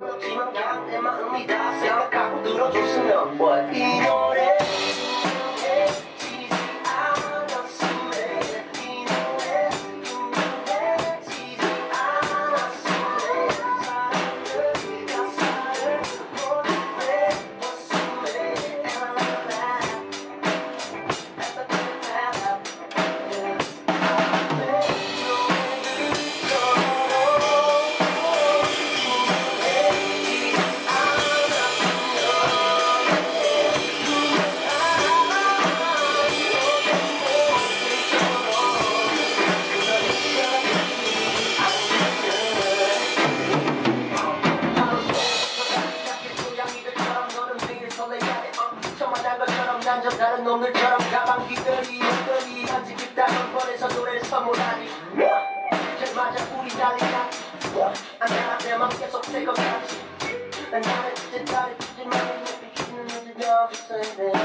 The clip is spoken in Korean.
그냥 내 마음이 다 생각하고 들어줬으면 what 난저 다른 놈들처럼 가방 귀걸이 목걸이 한지 깃다는 번에서 노래를 선물하니. 제 맞아 우리 달리자 안나 내맘 계속 새거같이 나는 이제 다리 찢지만 내 비추는 눈이 여기 있었